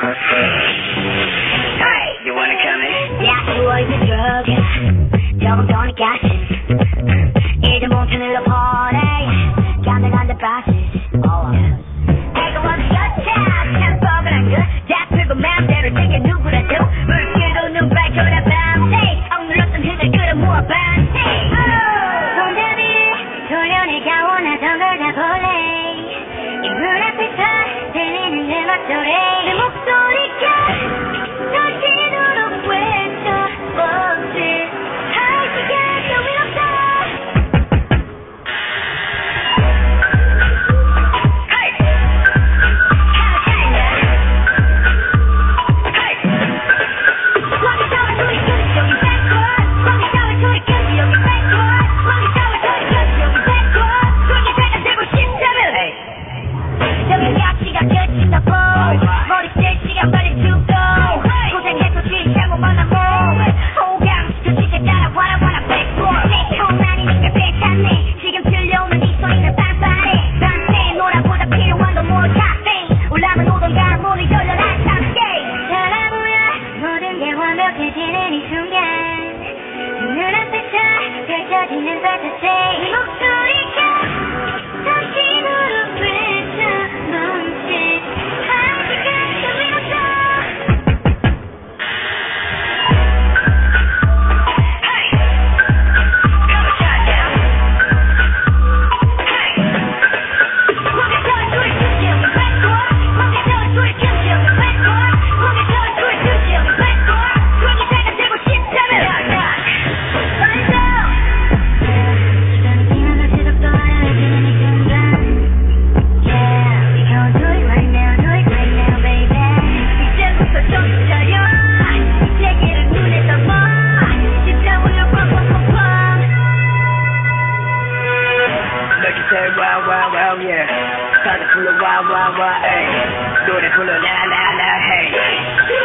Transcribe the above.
Hey! You wanna come in? Yeah, you are the drug. 조금 더 늦게 하신. 이제 멈추는 the party. 감을 the 빠진. 멈춰지는 이 순간. 눈앞에서 펼쳐지는 바다새 이 목소리. Wild, wild, yeah. Started from the wild, wild, wild, hey. Do it from la, la, la, hey.